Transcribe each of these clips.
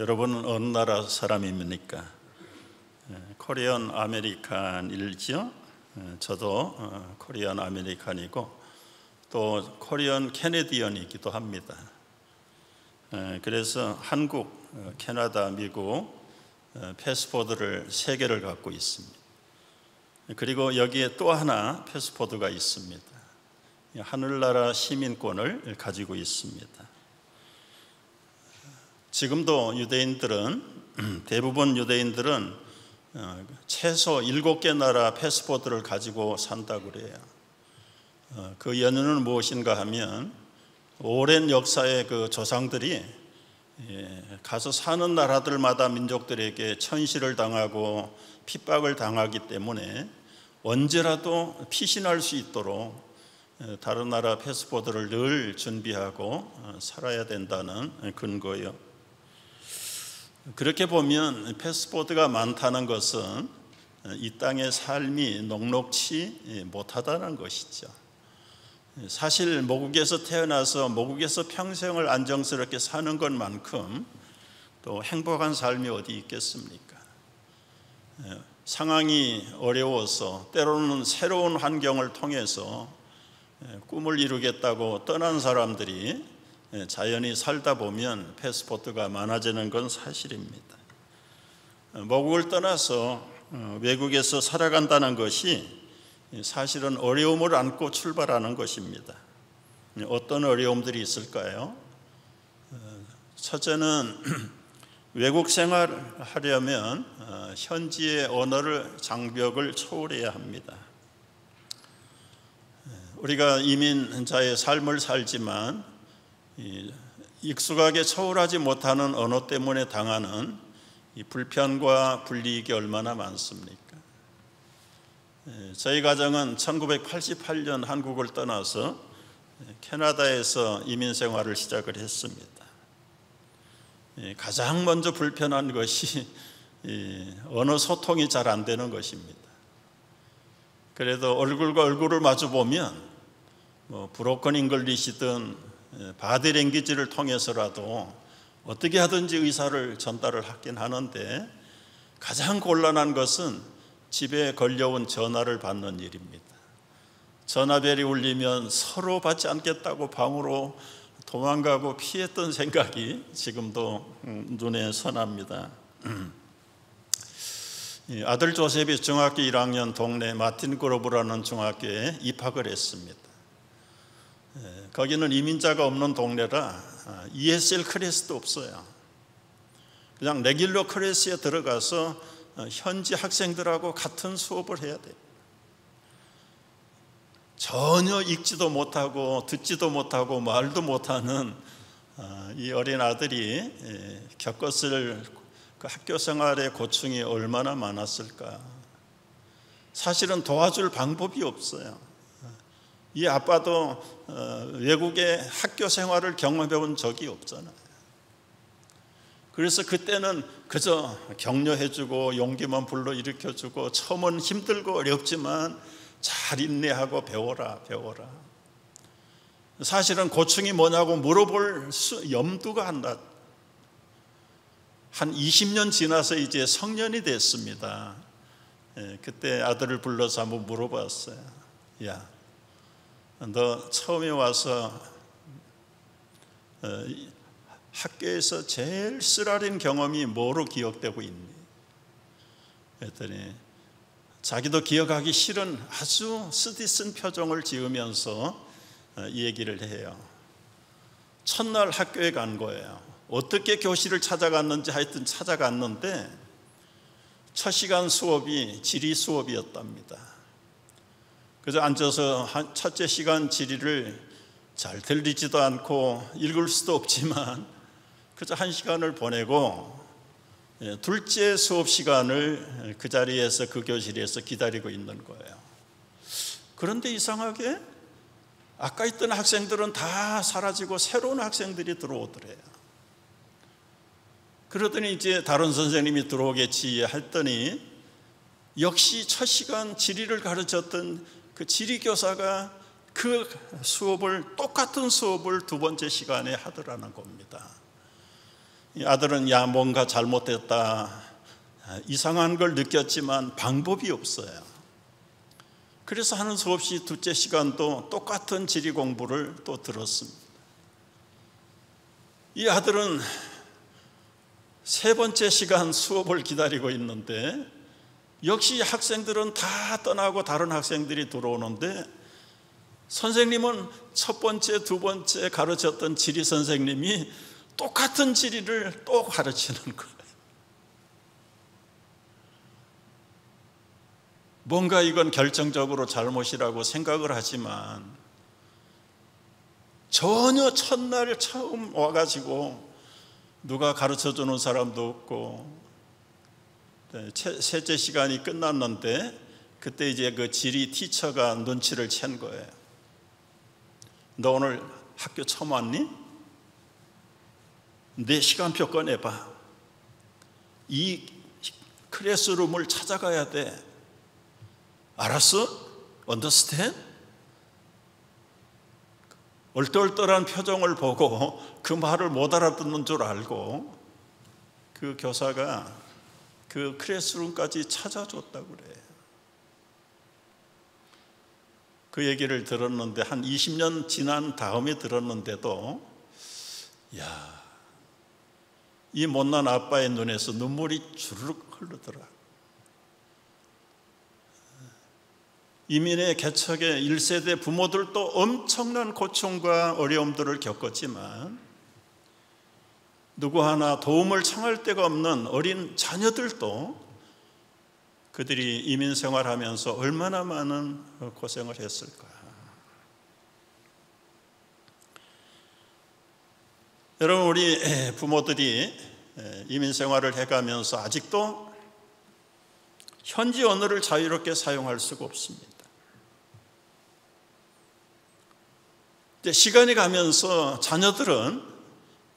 여러분은 어느 나라 사람입니까? 코리안 아메리칸일지요? 저도 어, 코리안 아메리칸이고 또 코리안 캐네디언이기도 합니다. 그래서 한국, 어, 캐나다, 미국 어, 패스포드를 세 개를 갖고 있습니다. 그리고 여기에 또 하나 패스포드가 있습니다. 하늘나라 시민권을 가지고 있습니다. 지금도 유대인들은 대부분 유대인들은 어, 최소 일곱 개 나라 패스포드를 가지고 산다고 그래요. 어, 그 연유는 무엇인가 하면 오랜 역사의 그 조상들이 예, 가서 사는 나라들마다 민족들에게 천시를 당하고 핍박을 당하기 때문에 언제라도 피신할 수 있도록 어, 다른 나라 패스포드를 늘 준비하고 살아야 된다는 근거예요. 그렇게 보면 패스포드가 많다는 것은 이 땅의 삶이 녹록치 못하다는 것이죠. 사실 모국에서 태어나서 모국에서 평생을 안정스럽게 사는 것만큼 또 행복한 삶이 어디 있겠습니까? 상황이 어려워서 때로는 새로운 환경을 통해서 꿈을 이루겠다고 떠난 사람들이 예, 자연히 살다 보면 패스포트가 많아지는 건 사실입니다. 어, 모국을 떠나서 어, 외국에서 살아간다는 것이 사실은 어려움을 안고 출발하는 것입니다. 예, 어떤 어려움들이 있을까요? 어, 첫째는 외국 생활을 하려면 현지의 언어를 장벽을 초월해야 합니다. 예, 우리가 이민자의 삶을 살지만 익숙하게 초월하지 못하는 언어 때문에 당하는 불편과 불이익이 얼마나 많습니까? 저희 가정은 1988년 한국을 떠나서 캐나다에서 이민 생활을 시작을 했습니다. 가장 먼저 불편한 것이 언어 소통이 잘 안 되는 것입니다. 그래도 얼굴과 얼굴을 마주 보면 뭐 broken English든 예, 바디랭귀지를 통해서라도 어떻게 하든지 의사를 전달을 하긴 하는데 가장 곤란한 것은 집에 걸려온 전화를 받는 일입니다. 전화벨이 울리면 서로 받지 않겠다고 방으로 도망가고 피했던 생각이 지금도 음, 눈에 선합니다. 아들 조셉이 중학교 1학년 동네 마틴 그로브라는 중학교에 입학을 했습니다. 예, 거기는 이민자가 없는 동네라 ESL 아, 클래스도 없어요. 그냥 레귤러 클래스에 들어가서 어, 현지 학생들하고 같은 수업을 해야 돼. 전혀 읽지도 못하고 듣지도 못하고 말도 못하는 아, 이 어린 아들이 예, 겪었을 그 학교 생활의 고충이 얼마나 많았을까. 사실은 도와줄 방법이 없어요. 이 아빠도 어, 외국의 학교 생활을 경험해 본 적이 없잖아요. 그래서 그때는 그저 격려해 주고 용기만 불러 일으켜 주고 처음은 힘들고 어렵지만 잘 인내하고 배워라, 배워라. 사실은 고충이 뭐냐고 물어볼 수, 염두가 안 나. 한 20년 지나서 이제 성년이 됐습니다. 예, 그때 아들을 불러서 한번 물어봤어요. 야, 너 처음에 와서 어, 학교에서 제일 쓰라린 경험이 뭐로 기억되고 있니? 그랬더니 자기도 기억하기 싫은 아주 쓰디쓴 표정을 지으면서 어, 이 얘기를 해요. 첫날 학교에 간 거예요. 어떻게 교실을 찾아갔는지 하여튼 찾아갔는데 첫 시간 수업이 지리 수업이었답니다. 그래서 앉아서 첫째 시간 지리를 잘 들리지도 않고 읽을 수도 없지만 그저 한 시간을 보내고 예, 둘째 수업 시간을 그 자리에서 그 교실에서 기다리고 있는 거예요. 그런데 이상하게 아까 있던 학생들은 다 사라지고 새로운 학생들이 들어오더래요. 그러더니 이제 다른 선생님이 들어오겠지 했더니 역시 첫 시간 지리를 가르쳤던 그 지리교사가 그 수업을 똑같은 수업을 두 번째 시간에 하더라는 겁니다. 아들은 야 뭔가 잘못됐다 이상한 걸 느꼈지만 방법이 없어요. 그래서 하는 수 없이 둘째 시간도 똑같은 지리 공부를 또 들었습니다. 이 아들은 세 번째 시간 수업을 기다리고 있는데 역시 학생들은 다 떠나고 다른 학생들이 들어오는데 선생님은 첫 번째, 두 번째 가르쳤던 지리 선생님이 똑같은 지리를 또 가르치는 거예요. 뭔가 이건 결정적으로 잘못이라고 생각을 하지만 전혀 첫날 처음 와가지고 누가 가르쳐 주는 사람도 없고 네, 셋째 시간이 끝났는데 그때 이제 그 지리 티처가 눈치를 챈 거예요. 너 오늘 학교 처음 왔니? 내 시간표 꺼내봐. 이 클래스룸을 찾아가야 돼. 알았어? 언더스탠? 얼떨떨한 표정을 보고 그 말을 못 알아듣는 줄 알고 그 교사가 그 클래스룸까지 찾아줬다고 그래. 그 얘기를 들었는데 한 20년 지난 다음에 들었는데도 야, 이 못난 아빠의 눈에서 눈물이 주르륵 흐르더라. 이민의 개척의 1세대 부모들도 엄청난 고충과 어려움들을 겪었지만 누구 하나 도움을 청할 데가 없는 어린 자녀들도 그들이 이민 생활하면서 얼마나 많은 고생을 했을까. 여러분, 우리 부모들이 이민 생활을 해가면서 아직도 현지 언어를 자유롭게 사용할 수가 없습니다. 시간이 가면서 자녀들은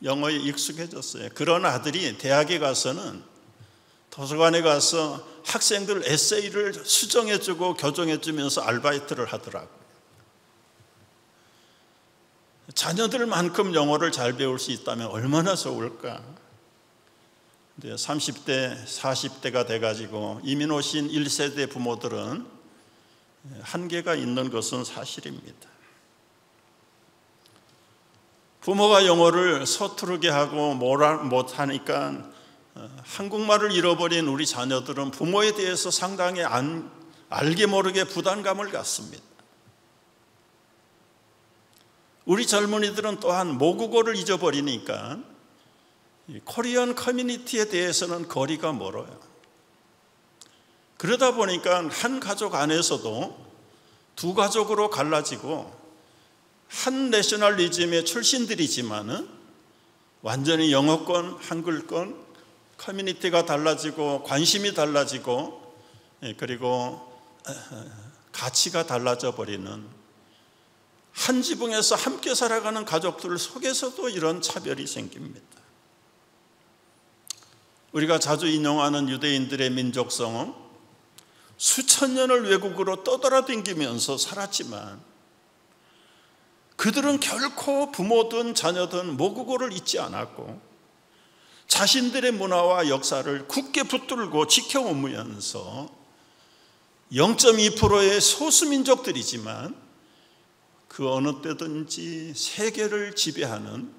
영어에 익숙해졌어요. 그런 아들이 대학에 가서는 도서관에 가서 학생들 에세이를 수정해주고 교정해주면서 알바이트를 하더라고요. 자녀들만큼 영어를 잘 배울 수 있다면 얼마나 좋을까. 30대, 40대가 돼가지고 이민 오신 1세대 부모들은 한계가 있는 것은 사실입니다. 부모가 영어를 서투르게 하고 못하니까 어, 한국말을 잃어버린 우리 자녀들은 부모에 대해서 상당히 안, 알게 모르게 부담감을 갖습니다. 우리 젊은이들은 또한 모국어를 잊어버리니까 코리안 커뮤니티에 대해서는 거리가 멀어요. 그러다 보니까 한 가족 안에서도 두 가족으로 갈라지고 한 내셔널리즘의 출신들이지만은 완전히 영어권, 한글권, 커뮤니티가 달라지고 관심이 달라지고 예, 그리고 가치가 달라져 버리는 한 지붕에서 함께 살아가는 가족들 속에서도 이런 차별이 생깁니다. 우리가 자주 인용하는 유대인들의 민족성은 수천 년을 외국으로 떠돌아다니면서 살았지만 그들은 결코 부모든 자녀든 모국어를 잊지 않았고 자신들의 문화와 역사를 굳게 붙들고 지켜오면서 0.2%의 소수민족들이지만 그 어느 때든지 세계를 지배하는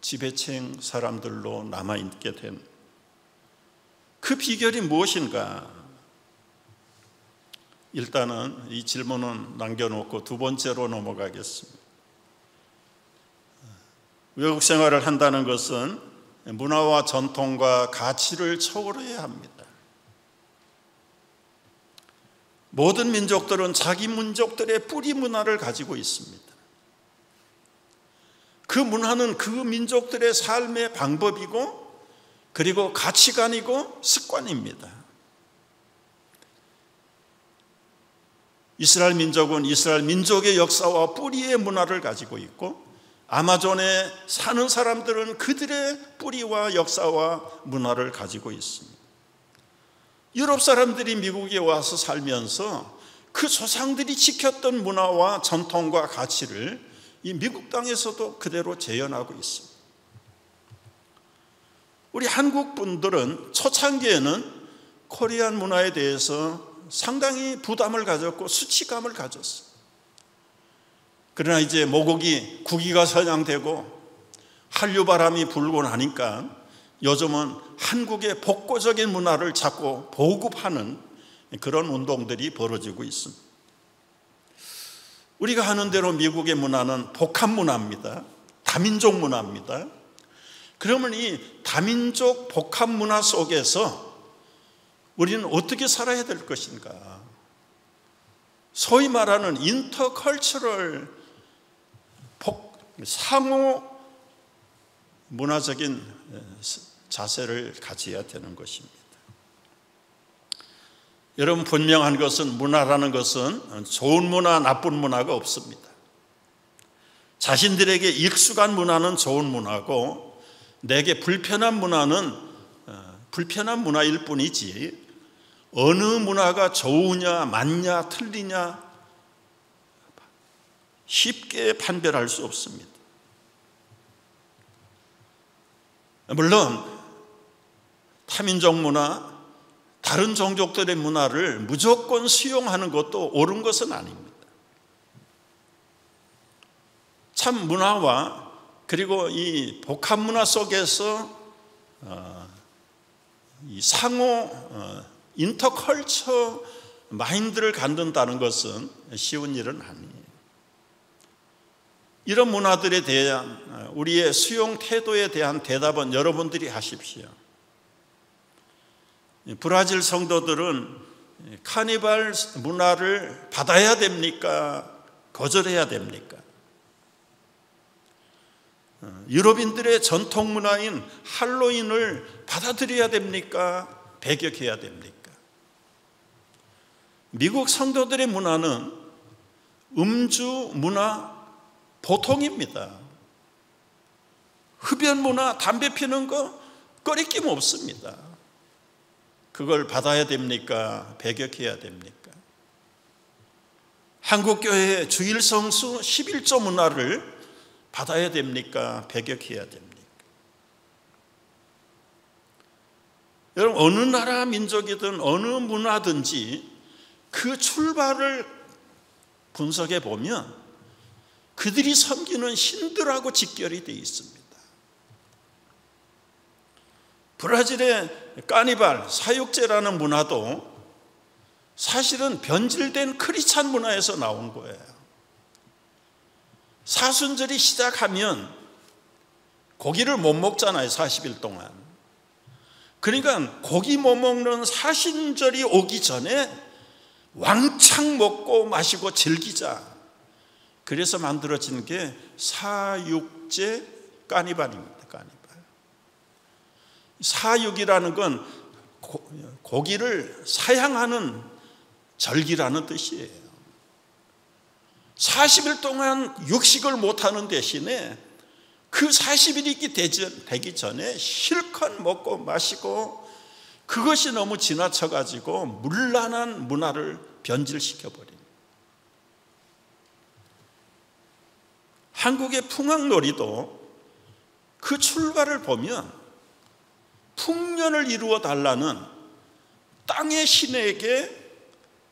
지배층 사람들로 남아있게 된 그 비결이 무엇인가? 일단은 이 질문은 남겨놓고 두 번째로 넘어가겠습니다. 외국 생활을 한다는 것은 문화와 전통과 가치를 초월해야 합니다. 모든 민족들은 자기 민족들의 뿌리 문화를 가지고 있습니다. 그 문화는 그 민족들의 삶의 방법이고 그리고 가치관이고 습관입니다. 이스라엘 민족은 이스라엘 민족의 역사와 뿌리의 문화를 가지고 있고 아마존에 사는 사람들은 그들의 뿌리와 역사와 문화를 가지고 있습니다. 유럽 사람들이 미국에 와서 살면서 그 조상들이 지켰던 문화와 전통과 가치를 이 미국 땅에서도 그대로 재현하고 있습니다. 우리 한국 분들은 초창기에는 코리안 문화에 대해서 상당히 부담을 가졌고 수치감을 가졌어. 그러나 이제 모국이 국위가 선양되고 한류 바람이 불고 나니까 요즘은 한국의 복고적인 문화를 자꾸 보급하는 그런 운동들이 벌어지고 있습니다. 우리가 하는 대로 미국의 문화는 복합 문화입니다. 다민족 문화입니다. 그러면 이 다민족 복합 문화 속에서 우리는 어떻게 살아야 될 것인가? 소위 말하는 인터컬처럴 상호 문화적인 자세를 가져야 되는 것입니다. 여러분 분명한 것은 문화라는 것은 좋은 문화, 나쁜 문화가 없습니다. 자신들에게 익숙한 문화는 좋은 문화고 내게 불편한 문화는 어, 불편한 문화일 뿐이지 어느 문화가 좋으냐, 맞냐, 틀리냐 쉽게 판별할 수 없습니다. 물론 타민족 문화, 다른 종족들의 문화를 무조건 수용하는 것도 옳은 것은 아닙니다. 참 문화와 그리고 이 복합 문화 속에서 어, 이 상호 어, 인터컬처 마인드를 갖는다는 것은 쉬운 일은 아니에요. 이런 문화들에 대한 어, 우리의 수용 태도에 대한 대답은 여러분들이 하십시오. 브라질 성도들은 카니발 문화를 받아야 됩니까? 거절해야 됩니까? 어, 유럽인들의 전통 문화인 할로윈을 받아들여야 됩니까? 배격해야 됩니까? 미국 성도들의 문화는 음주 문화 보통입니다. 흡연 문화, 담배 피는 거 꺼리낌 없습니다. 그걸 받아야 됩니까? 배격해야 됩니까? 한국교회 주일 성수 11조 문화를 받아야 됩니까? 배격해야 됩니까? 여러분, 어느 나라 민족이든 어느 문화든지 그 출발을 분석해 보면 그들이 섬기는 신들하고 직결이 되어 있습니다. 브라질의 까니발, 사육제라는 문화도 사실은 변질된 크리찬 문화에서 나온 거예요. 사순절이 시작하면 고기를 못 먹잖아요, 40일 동안. 그러니까 고기 못 먹는 사신절이 오기 전에 왕창 먹고 마시고 즐기자. 그래서 만들어진 게 사육제 까니발입니다. 까니발. 사육이라는 건 고 기를 사양하는 절기라는 뜻이에요. 40일 동안 육식을 못하는 대신에 그 40일이 되기 전에 실컷 먹고 마시고 그것이 너무 지나쳐가지고 물란한 문화를 변질시켜버려요. 한국의 풍악놀이도 그 출발을 보면 풍년을 이루어 달라는 땅의 신에게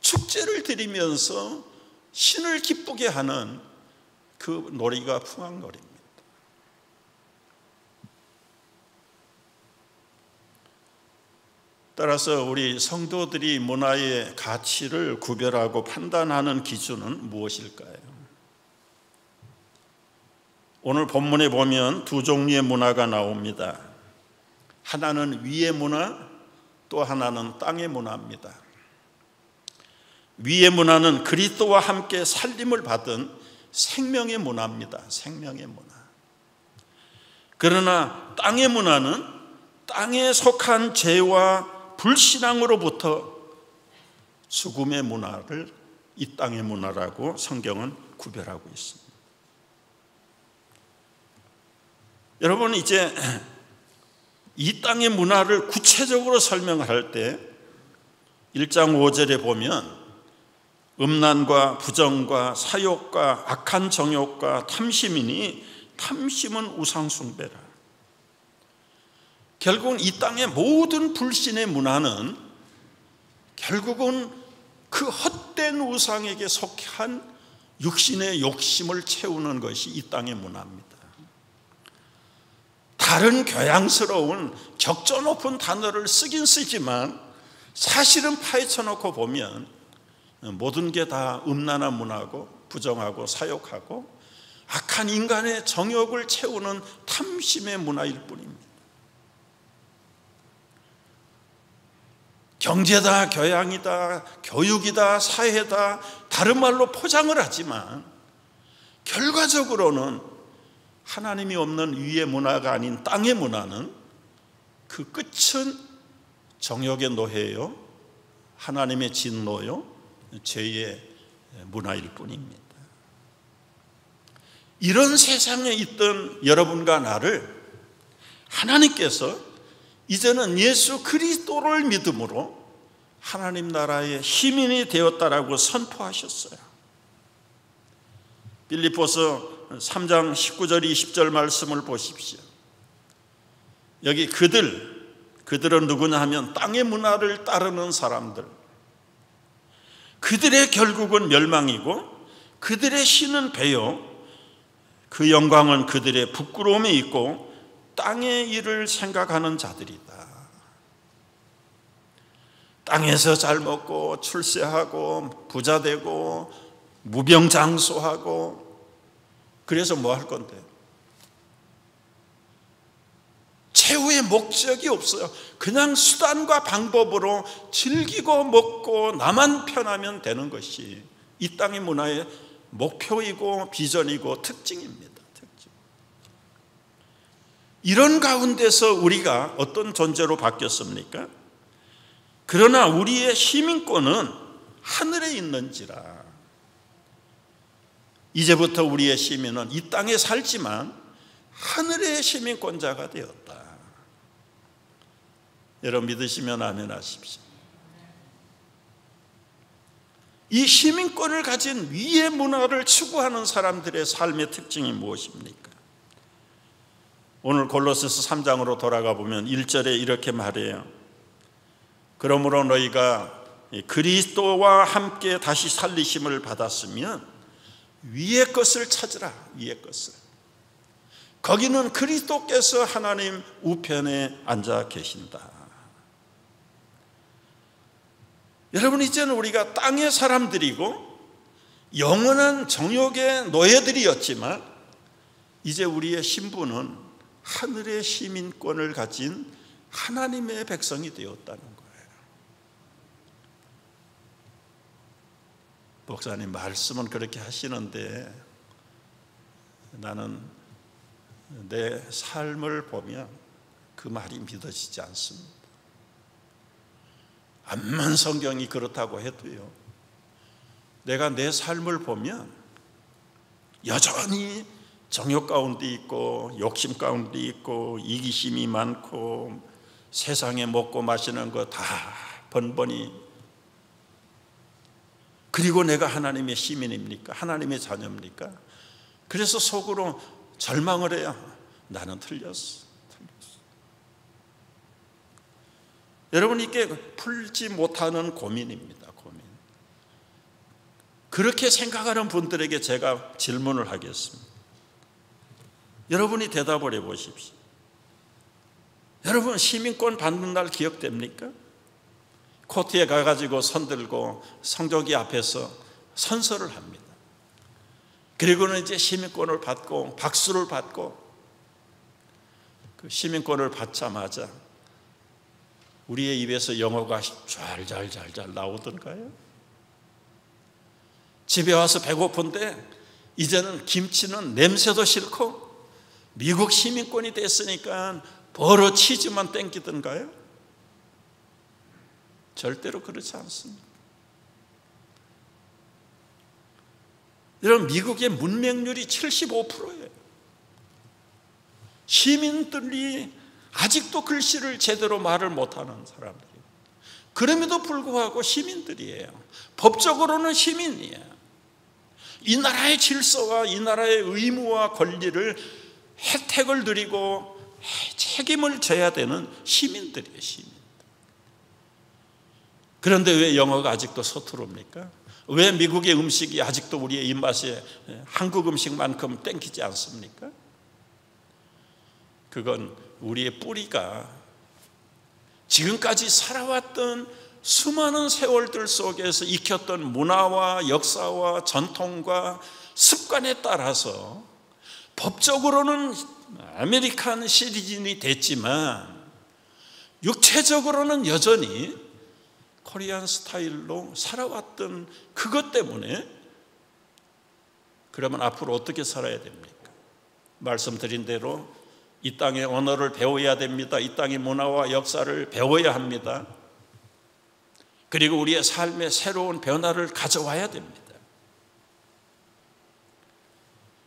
축제를 드리면서 신을 기쁘게 하는 그 놀이가 풍악놀이입니다. 따라서 우리 성도들이 문화의 가치를 구별하고 판단하는 기준은 무엇일까요? 오늘 본문에 보면 두 종류의 문화가 나옵니다. 하나는 위의 문화, 또 하나는 땅의 문화입니다. 위의 문화는 그리스도와 함께 살림을 받은 생명의 문화입니다. 생명의 문화. 그러나 땅의 문화는 땅에 속한 죄와 불신앙으로부터 죽음의 문화를 이 땅의 문화라고 성경은 구별하고 있습니다. 여러분 이제 이 땅의 문화를 구체적으로 설명할 때 1장 5절에 보면 음란과 부정과 사욕과 악한 정욕과 탐심이니 탐심은 우상숭배라. 결국은 이 땅의 모든 불신의 문화는 결국은 그 헛된 우상에게 속한 육신의 욕심을 채우는 것이 이 땅의 문화입니다. 다른 교양스러운 격조 높은 단어를 쓰긴 쓰지만 사실은 파헤쳐 놓고 보면 모든 게 다 음란한 문화고 부정하고 사욕하고 악한 인간의 정욕을 채우는 탐심의 문화일 뿐입니다. 경제다, 교양이다, 교육이다, 사회다, 다른 말로 포장을 하지만 결과적으로는 하나님이 없는 위의 문화가 아닌 땅의 문화는 그 끝은 정욕의 노예요. 하나님의 진노요. 죄의 문화일 뿐입니다. 이런 세상에 있던 여러분과 나를 하나님께서 이제는 예수 그리스도를 믿음으로 하나님 나라의 시민이 되었다라고 선포하셨어요. 빌리포서 3장 19절 20절 말씀을 보십시오. 여기 그들 그들은 누구냐 하면 땅의 문화를 따르는 사람들. 그들의 결국은 멸망이고 그들의 신은 배요. 그 영광은 그들의 부끄러움에 있고 땅의 일을 생각하는 자들이다. 땅에서 잘 먹고 출세하고 부자 되고 무병장수하고 그래서 뭐 할 건데? 최후의 목적이 없어요. 그냥 수단과 방법으로 즐기고 먹고 나만 편하면 되는 것이 이 땅의 문화의 목표이고 비전이고 특징입니다. 이런 가운데서 우리가 어떤 존재로 바뀌었습니까? 그러나 우리의 시민권은 하늘에 있는지라. 이제부터 우리의 시민은 이 땅에 살지만 하늘의 시민권자가 되었다. 여러분 믿으시면 아멘 하십시오. 이 시민권을 가진 위의 문화를 추구하는 사람들의 삶의 특징이 무엇입니까? 오늘 골로새서 3장으로 돌아가 보면 1절에 이렇게 말해요. 그러므로 너희가 그리스도와 함께 다시 살리심을 받았으면 위의 것을 찾으라. 위의 것을. 거기는 그리스도께서 하나님 우편에 앉아 계신다. 여러분 이제는 우리가 땅의 사람들이고 영원한 정욕의 노예들이었지만 이제 우리의 신분은 하늘의 시민권을 가진 하나님의 백성이 되었다는 거예요. 목사님 말씀은 그렇게 하시는데 나는 내 삶을 보면 그 말이 믿어지지 않습니다. 암만 성경이 그렇다고 해도요. 내가 내 삶을 보면 여전히 정욕 가운데 있고 욕심 가운데 있고 이기심이 많고 세상에 먹고 마시는 거 다 번번이 그리고 내가 하나님의 시민입니까? 하나님의 자녀입니까? 그래서 속으로 절망을 해요. 나는 틀렸어. 틀렸어. 여러분 이게 풀지 못하는 고민입니다. 고민. 그렇게 생각하는 분들에게 제가 질문을 하겠습니다. 여러분이 대답을 해 보십시오. 여러분 시민권 받는 날 기억됩니까? 코트에 가가지고 손들고 성조기 앞에서 선서를 합니다. 그리고는 이제 시민권을 받고 박수를 받고 그 시민권을 받자마자 우리의 입에서 영어가 잘잘잘잘 나오던가요? 집에 와서 배고픈데 이제는 김치는 냄새도 싫고 미국 시민권이 됐으니까 버러 치즈만 땡기던가요? 절대로 그렇지 않습니다. 여러분, 미국의 문맹률이 75%예요. 시민들이 아직도 글씨를 제대로 말을 못하는 사람들이에요. 그럼에도 불구하고 시민들이에요. 법적으로는 시민이에요. 이 나라의 질서와 이 나라의 의무와 권리를 혜택을 드리고 책임을 져야 되는 시민들이에요, 시민. 그런데 왜 영어가 아직도 서투릅니까? 왜 미국의 음식이 아직도 우리의 입맛에 한국 음식만큼 땡기지 않습니까? 그건 우리의 뿌리가 지금까지 살아왔던 수많은 세월들 속에서 익혔던 문화와 역사와 전통과 습관에 따라서 법적으로는 American citizen이 됐지만 육체적으로는 여전히 Korean style로 살아왔던 그것 때문에 그러면 앞으로 어떻게 살아야 됩니까? 말씀드린 대로 이 땅의 언어를 배워야 됩니다. 이 땅의 문화와 역사를 배워야 합니다. 그리고 우리의 삶에 새로운 변화를 가져와야 됩니다.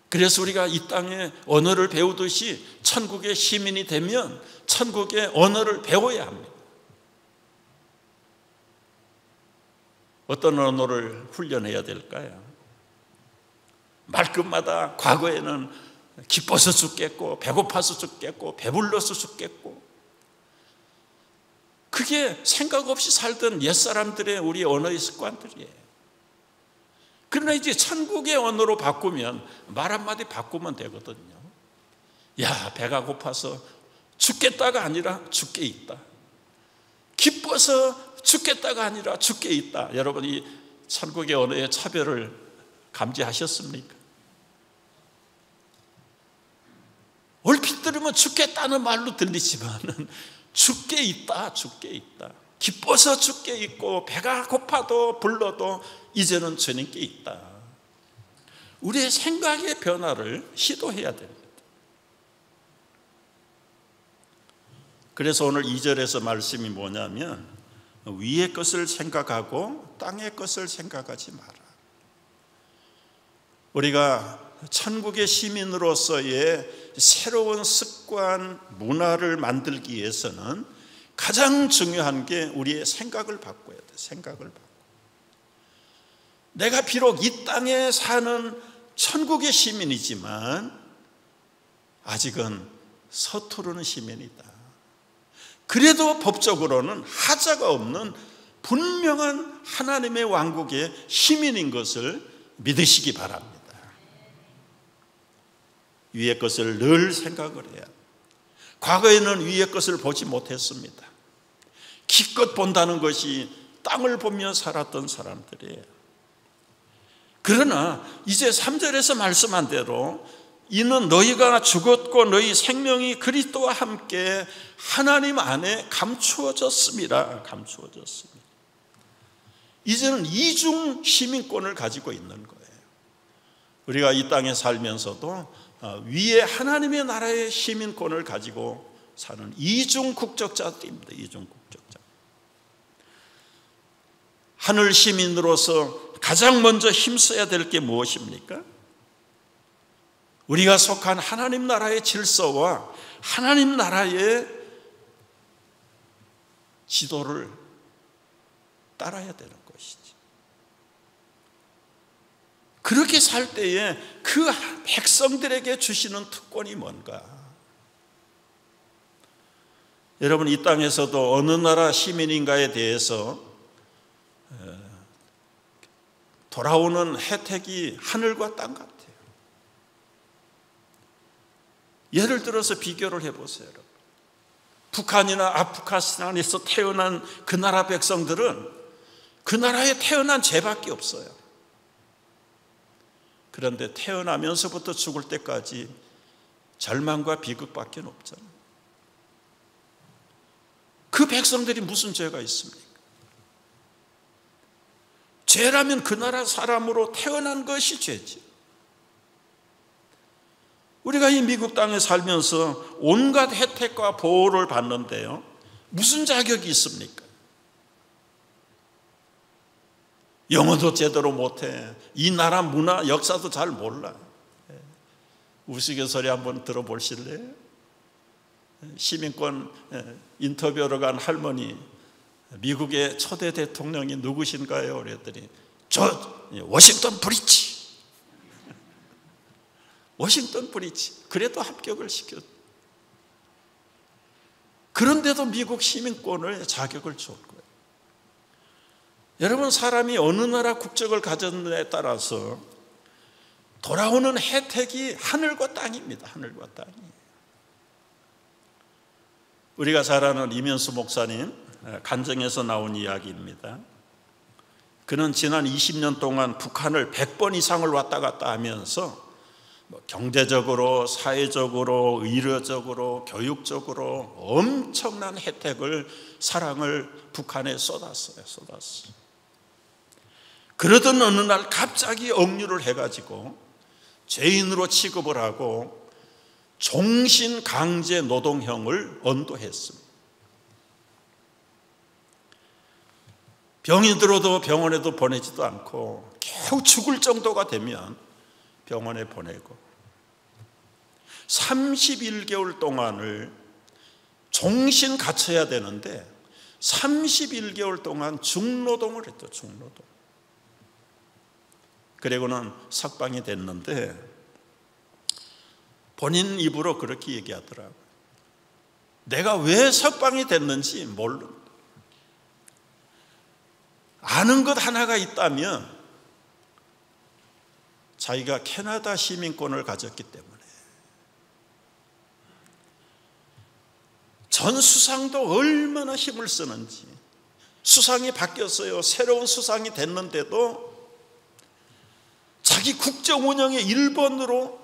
그래서 우리가 이 땅의 언어를 배우듯이 천국의 시민이 되면 천국의 언어를 배워야 합니다. 어떤 언어를 훈련해야 될까요? 말끝마다 과거에는 기뻐서 죽겠고 배고파서 죽겠고 배불러서 죽겠고 그게 생각 없이 살던 옛사람들의 우리 언어의 습관들이에요. 그러나 이제 천국의 언어로 바꾸면 말 한마디 바꾸면 되거든요. 야, 배가 고파서 죽겠다가 아니라 죽게 있다. 기뻐서 죽겠다가 아니라 죽게 있다. 여러분 이 천국의 언어의 차별을 감지하셨습니까? 얼핏 들으면 죽겠다는 말로 들리지만 죽게 있다, 죽게 있다. 기뻐서 죽게 있고 배가 고파도 불러도 이제는 주님께 있다. 우리의 생각의 변화를 시도해야 됩니다. 그래서 오늘 2절에서 말씀이 뭐냐면 위의 것을 생각하고 땅의 것을 생각하지 마라. 우리가 천국의 시민으로서의 새로운 습관, 문화를 만들기 위해서는 가장 중요한 게 우리의 생각을 바꿔야 돼. 생각을 바꿔. 내가 비록 이 땅에 사는 천국의 시민이지만 아직은 서투르는 시민이다. 그래도 법적으로는 하자가 없는 분명한 하나님의 왕국의 시민인 것을 믿으시기 바랍니다. 위의 것을 늘 생각을 해야. 과거에는 위의 것을 보지 못했습니다. 기껏 본다는 것이 땅을 보며 살았던 사람들이에요. 그러나 이제 3절에서 말씀한 대로 이는 너희가 죽었고 너희 생명이 그리스도와 함께 하나님 안에 감추어졌습니다. 감추어졌습니다. 이제는 이중 시민권을 가지고 있는 거예요. 우리가 이 땅에 살면서도 어, 위에 하나님의 나라의 시민권을 가지고 사는 이중 국적자들입니다. 이중 국적자. 하늘 시민으로서 가장 먼저 힘써야 될 게 무엇입니까? 우리가 속한 하나님 나라의 질서와 하나님 나라의 지도를 따라야 되는 것이지. 그렇게 살 때에 그 백성들에게 주시는 특권이 뭔가? 여러분, 이 땅에서도 어느 나라 시민인가에 대해서 돌아오는 혜택이 하늘과 땅 같아요. 예를 들어서 비교를 해보세요. 북한이나 아프가니스탄에서 태어난 그 나라 백성들은 그 나라에 태어난 죄밖에 없어요. 그런데 태어나면서부터 죽을 때까지 절망과 비극밖에 없잖아요. 그 백성들이 무슨 죄가 있습니까? 죄라면 그 나라 사람으로 태어난 것이 죄지. 우리가 이 미국 땅에 살면서 온갖 혜택과 보호를 받는데요. 무슨 자격이 있습니까? 영어도 제대로 못해. 이 나라 문화, 역사도 잘 몰라. 우스갯소리 한번 들어보실래요? 시민권 인터뷰로 간 할머니, 미국의 초대 대통령이 누구신가요? 그랬더니, 저 워싱턴 브리치. 워싱턴 브리치. 그래도 합격을 시켰. 그런데도 미국 시민권을 자격을 줄 거예요. 여러분 사람이 어느 나라 국적을 가졌느냐에 따라서 돌아오는 혜택이 하늘과 땅입니다. 하늘과 땅이. 우리가 잘 아는 이면수 목사님 간증에서 나온 이야기입니다. 그는 지난 20년 동안 북한을 100번 이상을 왔다 갔다 하면서 뭐 경제적으로, 사회적으로, 의료적으로, 교육적으로 엄청난 혜택을, 사랑을 북한에 쏟았어요. 쏟았어요. 그러던 어느 날 갑자기 억류를 해가지고 죄인으로 취급을 하고 종신 강제 노동형을 언도했습니다. 병이 들어도 병원에도 보내지도 않고 겨우 죽을 정도가 되면 병원에 보내고 31개월 동안을 종신 갇혀야 되는데 31개월 동안 중노동을 했죠. 중노동. 그리고는 석방이 됐는데 본인 입으로 그렇게 얘기하더라고요. 내가 왜 석방이 됐는지 모르 아는 것 하나가 있다면 자기가 캐나다 시민권을 가졌기 때문에 전 수상도 얼마나 힘을 쓰는지 수상이 바뀌었어요. 새로운 수상이 됐는데도 자기 국정 운영의 일본으로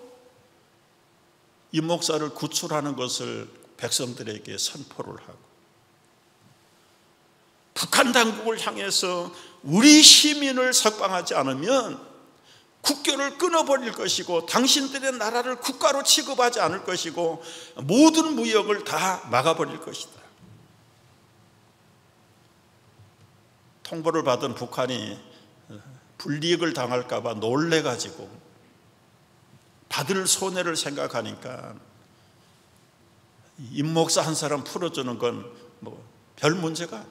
이 목사를 구출하는 것을 백성들에게 선포를 하고 북한 당국을 향해서 우리 시민을 석방하지 않으면 국교를 끊어버릴 것이고 당신들의 나라를 국가로 취급하지 않을 것이고 모든 무역을 다 막아버릴 것이다. 통보를 받은 북한이 불이익을 당할까봐 놀래가지고 받을 손해를 생각하니까 임목사 한 사람 풀어주는 건 뭐 별 문제가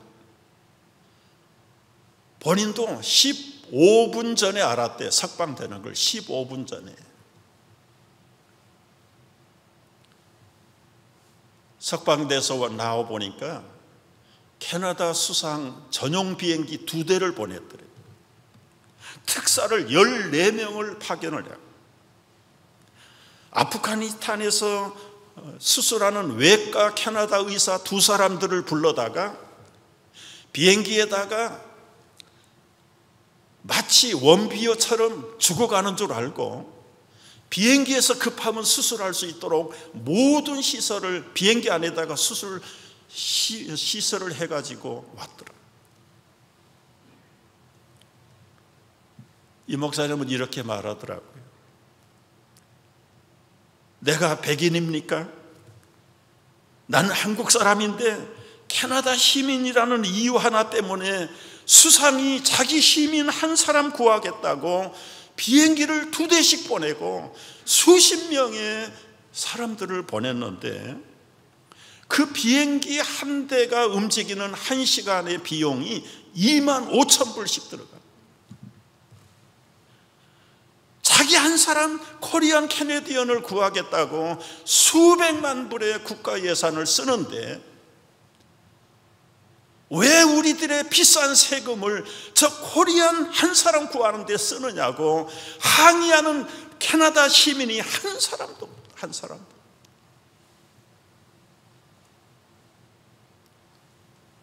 본인도 15분 전에 알았대. 석방되는 걸 15분 전에. 석방돼서 나와 보니까 캐나다 수상 전용 비행기 두 대를 보냈더래. 특사를 14명을 파견을 해. 아프가니스탄에서 수술하는 외과 캐나다 의사 두 사람들을 불러다가 비행기에다가 마치 원비어처럼 죽어가는 줄 알고 비행기에서 급하면 수술할 수 있도록 모든 시설을 비행기 안에다가 수술 시, 설을 해가지고 왔더라. 이 목사님은 이렇게 말하더라고요. 내가 백인입니까? 나는 한국 사람인데 캐나다 시민이라는 이유 하나 때문에 수상이 자기 시민 한 사람 구하겠다고 비행기를 두 대씩 보내고 수십 명의 사람들을 보냈는데 그 비행기 한 대가 움직이는 한 시간의 비용이 2만 5천 불씩 들어가. 자기 한 사람 코리안 캐네디언을 구하겠다고 수백만 불의 국가 예산을 쓰는데 왜 우리들의 비싼 세금을 저 코리안 한 사람 구하는 데 쓰느냐고 항의하는 캐나다 시민이 한 사람도 한 사람도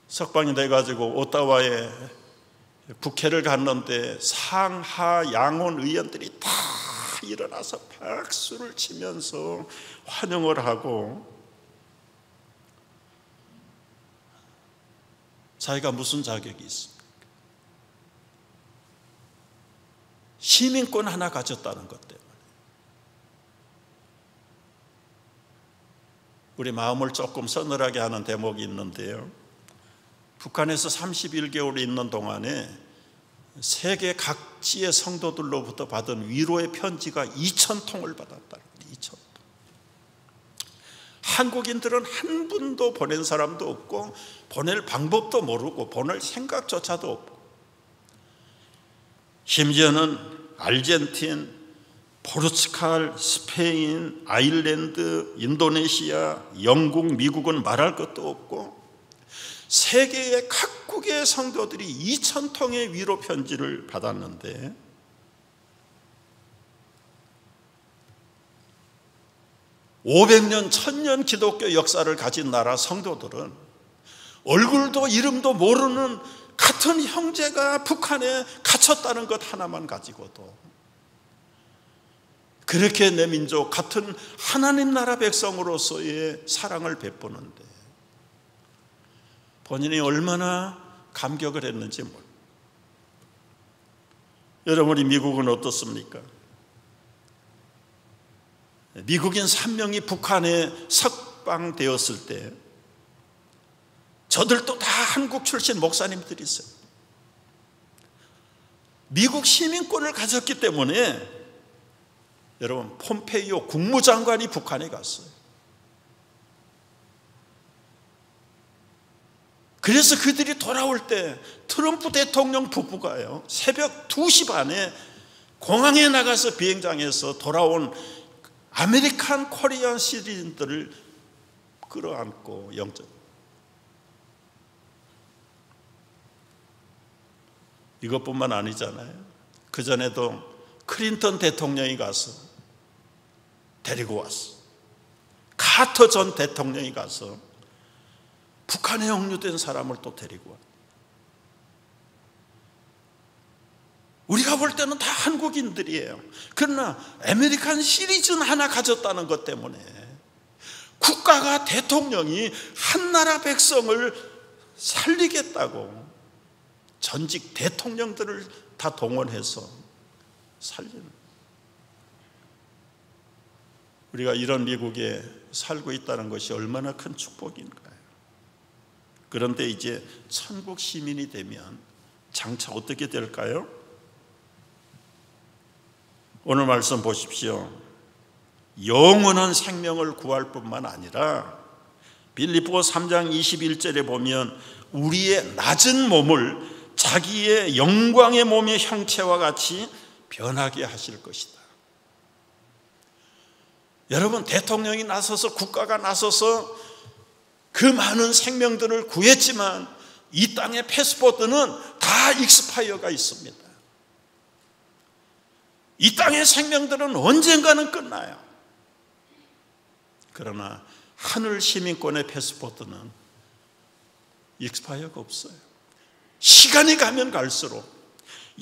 석방이 돼가지고 오타와에 국회를 갔는데 상하 양원 의원들이 다 일어나서 박수를 치면서 환영을 하고 자기가 무슨 자격이 있습니까? 시민권 하나 가졌다는 것 때문에 우리 마음을 조금 서늘하게 하는 대목이 있는데요. 북한에서 31개월 있는 동안에 세계 각지의 성도들로부터 받은 위로의 편지가 2천 통을 받았다. 2천 통. 한국인들은 한 분도 보낸 사람도 없고 보낼 방법도 모르고 보낼 생각조차도 없고 심지어는 알젠틴, 포르투갈, 스페인, 아일랜드, 인도네시아, 영국, 미국은 말할 것도 없고 세계의 각국의 성도들이 2천 통의 위로 편지를 받았는데 (500년) (1000년) 기독교 역사를 가진 나라 성도들은 얼굴도 이름도 모르는 같은 형제가 북한에 갇혔다는 것 하나만 가지고도 그렇게 내 민족 같은 하나님 나라 백성으로서의 사랑을 베푸는데 본인이 얼마나 감격을 했는지 몰. 여러분 이 미국은 어떻습니까? 미국인 3명이 북한에 석방되었을 때 저들도 다 한국 출신 목사님들이 있어요. 미국 시민권을 가졌기 때문에 여러분 폼페이오 국무장관이 북한에 갔어요. 그래서 그들이 돌아올 때 트럼프 대통령 부부가요 새벽 2시 반에 공항에 나가서 비행장에서 돌아온 American Korean citizen들을 끌어안고 영접 이것뿐만 아니잖아요. 그 전에도 클린턴 대통령이 가서 데리고 왔어. 카터 전 대통령이 가서 북한에 억류된 사람을 또 데리고 왔. 우리가 볼 때는 다 한국인들이에요. 그러나 American citizen은 하나 가졌다는 것 때문에 국가가 대통령이 한 나라 백성을 살리겠다고 전직 대통령들을 다 동원해서 살리는 우리가 이런 미국에 살고 있다는 것이 얼마나 큰 축복인가요? 그런데 이제 천국 시민이 되면 장차 어떻게 될까요? 오늘 말씀 보십시오. 영원한 생명을 구할 뿐만 아니라 빌립보 3장 21절에 보면 우리의 낮은 몸을 자기의 영광의 몸의 형체와 같이 변하게 하실 것이다. 여러분 대통령이 나서서 국가가 나서서 그 많은 생명들을 구했지만 이 땅의 패스포트는 다 익스파이어가 있습니다. 이 땅의 생명들은 언젠가는 끝나요. 그러나 하늘 시민권의 패스포트는 익스파이어가 없어요. 시간이 가면 갈수록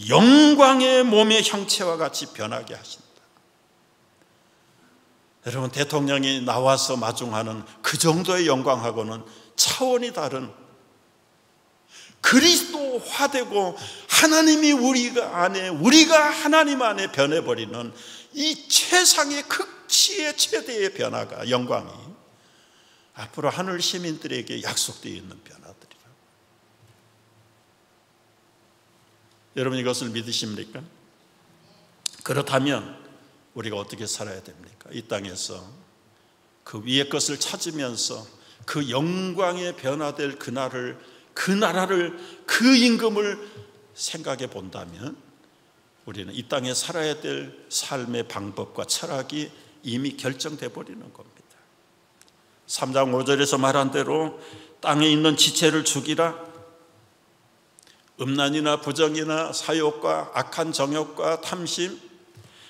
영광의 몸의 형체와 같이 변하게 하신다. 여러분 대통령이 나와서 마중하는 그 정도의 영광하고는 차원이 다른 그리스도화되고 하나님이 우리가 안에 우리가 하나님 안에 변해버리는 이 최상의 극치의 최대의 변화가 영광이 앞으로 하늘 시민들에게 약속되어 있는 변화들이라. 여러분 이것을 믿으십니까? 그렇다면 우리가 어떻게 살아야 됩니까? 이 땅에서 그 위의 것을 찾으면서 그 영광의 변화될 그날을 그 나라를 그 임금을 생각해 본다면 우리는 이 땅에 살아야 될 삶의 방법과 철학이 이미 결정돼 버리는 겁니다. 3장 5절에서 말한 대로 땅에 있는 지체를 죽이라 음란이나 부정이나 사욕과 악한 정욕과 탐심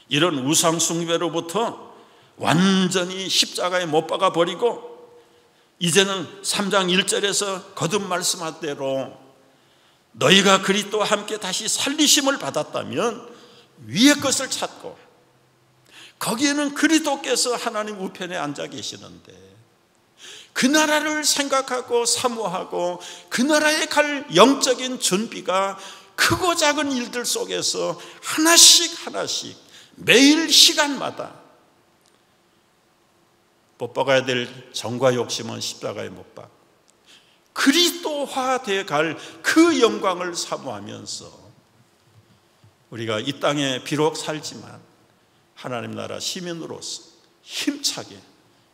이런 우상 숭배로부터 완전히 십자가에 못 박아 버리고 이제는 3장 1절에서 거듭 말씀한 대로 너희가 그리스도와 함께 다시 살리심을 받았다면 위의 것을 찾고 거기에는 그리스도께서 하나님 우편에 앉아 계시는데 그 나라를 생각하고 사모하고 그 나라에 갈 영적인 준비가 크고 작은 일들 속에서 하나씩 하나씩 매일 시간마다 못 박아야 될 정과 욕심은 십자가에 못 박. 그리스도화 돼 갈 그 영광을 사모하면서 우리가 이 땅에 비록 살지만 하나님 나라 시민으로서 힘차게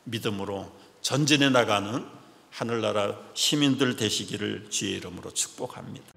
믿음으로 전진해 나가는 하늘나라 시민들 되시기를 주의 이름으로 축복합니다.